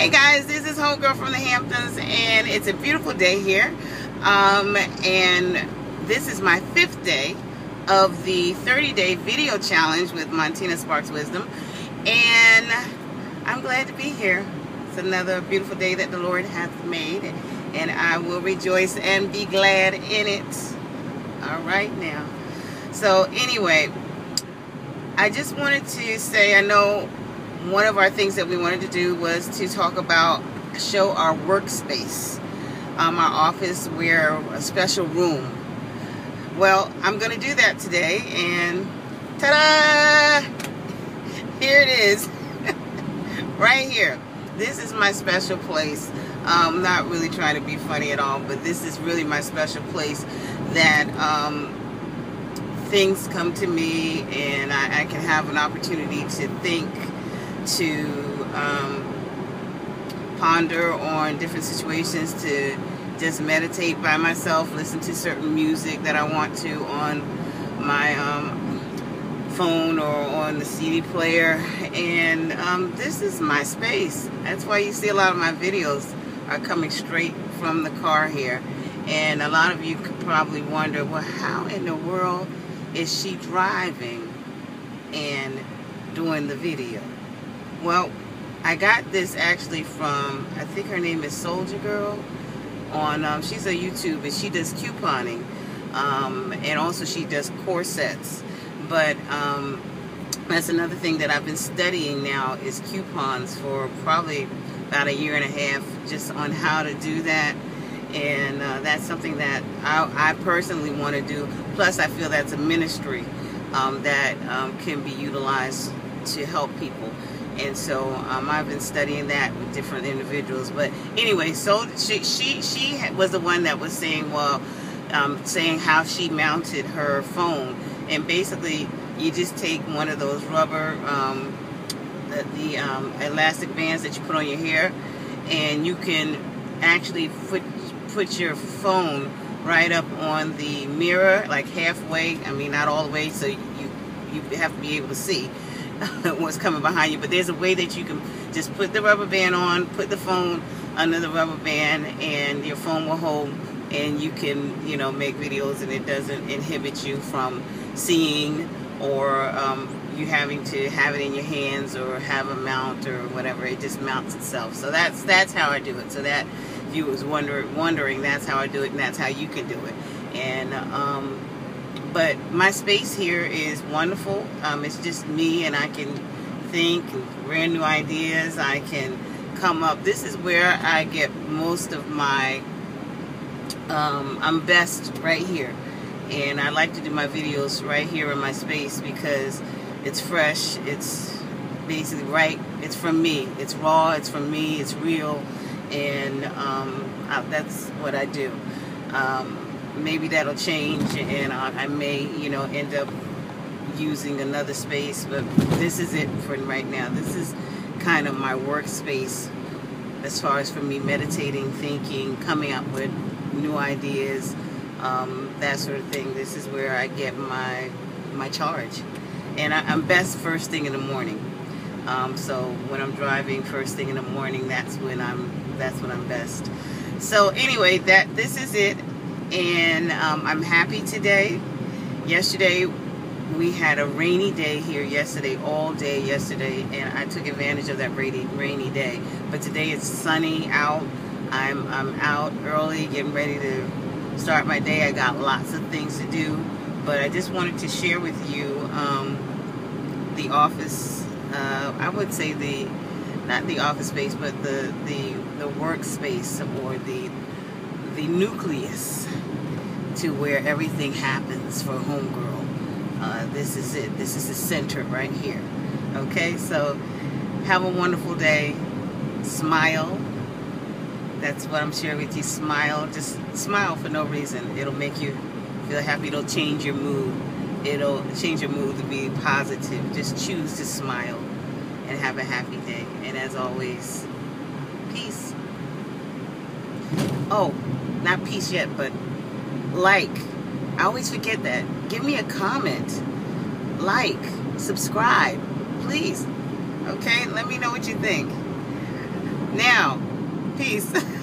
Hey guys, this is Homegirl from the Hamptons, and it's a beautiful day here. Um, and this is my fifth day of the 30 day video challenge with Montina Sparks Wisdom. And I'm glad to be here. It's another beautiful day that the Lord hath made, and I will rejoice and be glad in it. All right, now. So, anyway, I just wanted to say I know one of our things that we wanted to do was to talk about show our workspace um, our office we're a special room. Well I'm gonna do that today and ta-da! Here it is. Right here. This is my special place. I'm not really trying to be funny at all but this is really my special place that um, things come to me and I, I can have an opportunity to think to um, ponder on different situations, to just meditate by myself, listen to certain music that I want to on my um, phone or on the CD player. And um, this is my space. That's why you see a lot of my videos are coming straight from the car here. And a lot of you could probably wonder, well, how in the world is she driving and doing the video? Well, I got this actually from, I think her name is Soldier Girl. On, um, she's a YouTube and she does couponing. Um, and also she does corsets. But um, that's another thing that I've been studying now is coupons for probably about a year and a half just on how to do that. And uh, that's something that I, I personally want to do. Plus, I feel that's a ministry um, that um, can be utilized to help people and so um, I've been studying that with different individuals. But anyway, so she she she was the one that was saying, well, um, saying how she mounted her phone, and basically you just take one of those rubber um, the, the um, elastic bands that you put on your hair, and you can actually put put your phone right up on the mirror, like halfway. I mean, not all the way, so you you have to be able to see what's coming behind you. But there's a way that you can just put the rubber band on, put the phone under the rubber band, and your phone will hold, and you can, you know, make videos, and it doesn't inhibit you from seeing or um, you having to have it in your hands or have a mount or whatever. It just mounts itself. So that's that's how I do it. So that if you was wonder, wondering, that's how I do it, and that's how you can do it. And um, but my space here is wonderful. Um, it's just me, and I can think brand new ideas. I can come up. This is where I get most of my. Um, I'm best right here, and I like to do my videos right here in my space because it's fresh. It's basically right. It's from me. It's raw. It's from me. It's real, and um, I, that's what I do. Um, maybe that'll change and I, I may, you know, end up using another space, but this is it for right now. This is kind of my workspace as far as for me meditating, thinking, coming up with new ideas, um, that sort of thing. This is where I get my my charge, and I, am best first thing in the morning. Um, so when I'm driving first thing in the morning, that's when I'm that's when I'm best. So anyway, that this is it and um, I'm happy today. Yesterday we had a rainy day here yesterday, all day yesterday, and I took advantage of that rainy rainy day. But today it's sunny out. I'm I'm out early, getting ready to start my day. I got lots of things to do, but I just wanted to share with you um, the office. Uh, I would say the not the office space, but the the the workspace or the the nucleus to where everything happens for homegirl. Uh, this is it. This is the center right here. Okay, so have a wonderful day. Smile. That's what I'm sharing with you. Smile. Just smile for no reason. It'll make you feel happy. It'll change your mood. It'll change your mood to be positive. Just choose to smile and have a happy day. And as always, peace. Oh, not peace yet, but like. I always forget that. Give me a comment. Like. Subscribe. Please. Okay? Let me know what you think. Now, Peace.